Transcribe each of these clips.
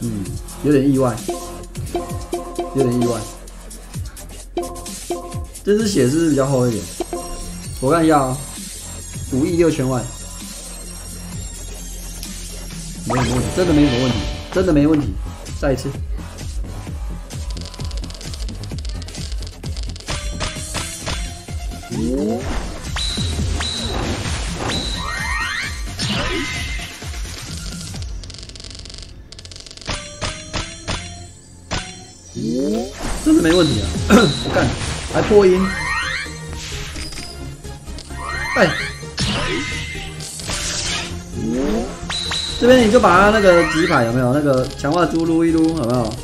嗯，有点意外，有点意外。这只血是不是比较厚一点？我看一下啊、五亿六千万，没什么问题，真的没什么问题，真的没问题。再一次，没问题啊！我干，还破音，哎，这边你就把他那个几排有没有那个强化珠撸一撸有没有？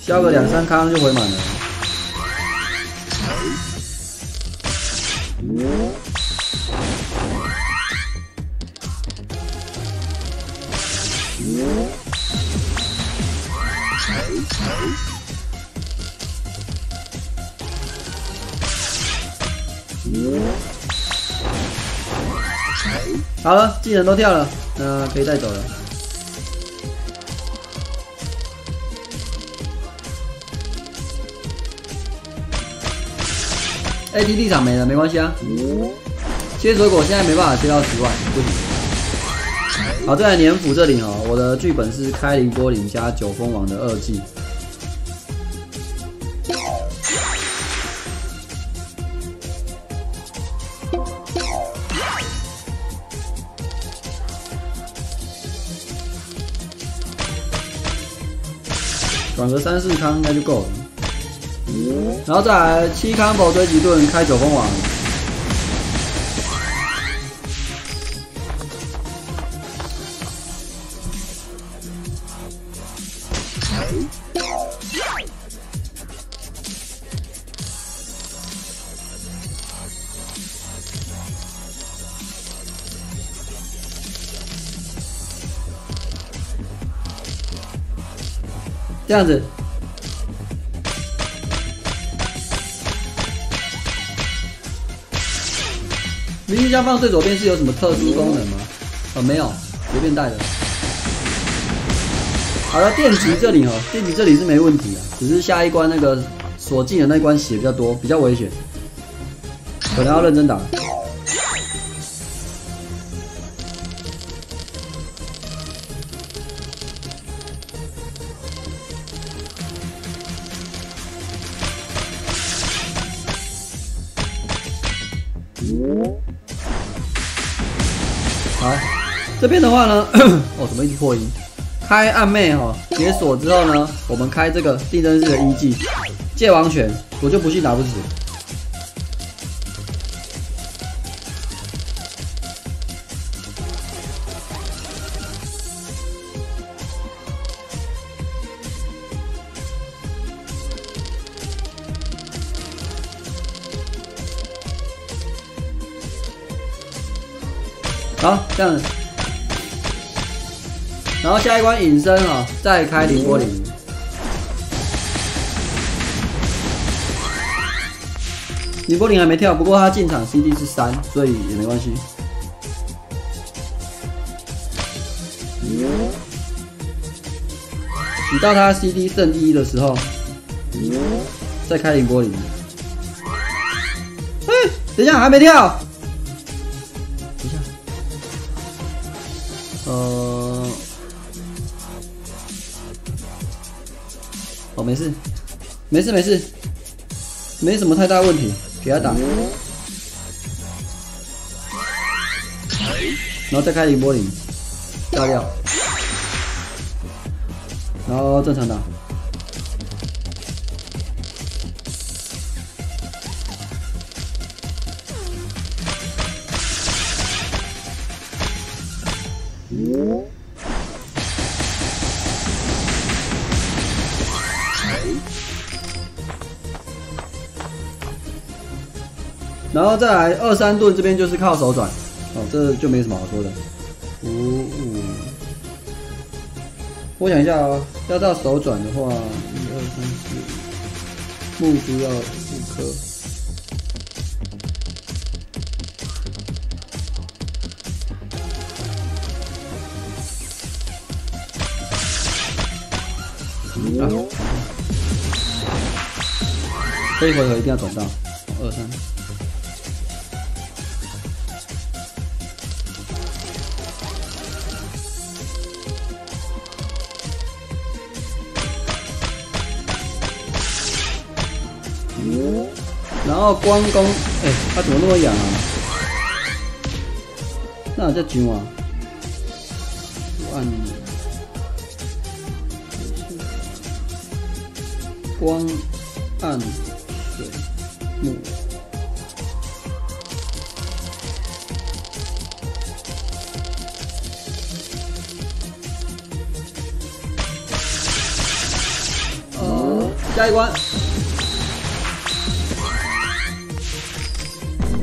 消个两三康就回满了。好了，技能都跳了，那可以带走了。AD 立场没了，没关系啊。切水果现在没办法切到十万，不行。好，再来年府这里哦，我的剧本是开灵波林加九峰王的二技。转个三四康应该就够了。然后再来七康宝追击盾开九风王。这样子。明星箱放最左边是有什么特殊功能吗？哦，没有，随便带的。好了，电击这里哦，电击这里是没问题的，只是下一关那个锁进的那关血比较多，比较危险，可能要认真打。好，这边的话呢，哦，怎么一直破音？开暗妹哈、解锁之后呢，我们开这个定真式的一技界王拳，我就不信打不死。好，这样子。然后下一关隐身啊，再开凌波林。凌波林还没跳，不过他进场 CD 是三，所以也没关系。你到他 CD 剩一的时候，再开凌波林。哎，等一下还没跳。哦，没事，没事，没事，没什么太大问题，给他打，然后再开凌波林，炸掉，然后正常打。然后再来二三盾这边就是靠手转，哦，这就没什么好说的。五五，我想一下哦，要到手转的话，一二三四，木珠要五颗。啊！这一回合一定要转到二三。然后关公，哎，他怎么那么痒啊？那叫君啊？按光暗水木。哦，下一关。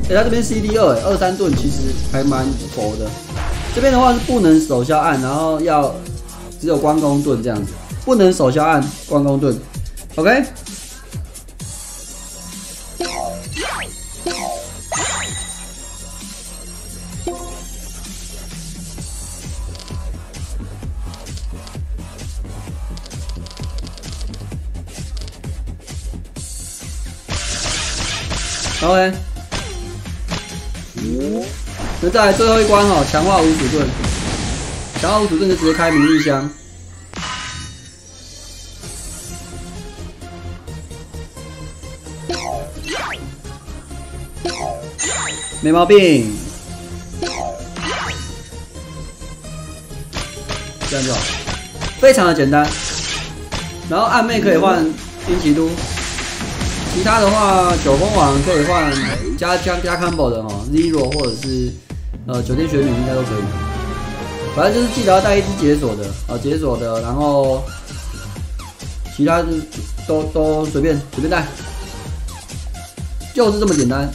哎，他这边 CD 二，二三盾其实还蛮佛的。这边的话是不能手消按，然后要只有关公盾这样子，不能手消按关公盾。OK。OK。那再来最后一关哈，强化无主盾，强化无主盾就直接开明日香，没毛病，这样就好，非常的简单。然后暗妹可以换冰奇都。其他的话，九峰王可以换加加加 combo 的哦，zero 或者是呃酒店学女应该都可以。反正就是记得要带一只解锁的啊，解锁的，然后其他都都随便随便带，就是这么简单。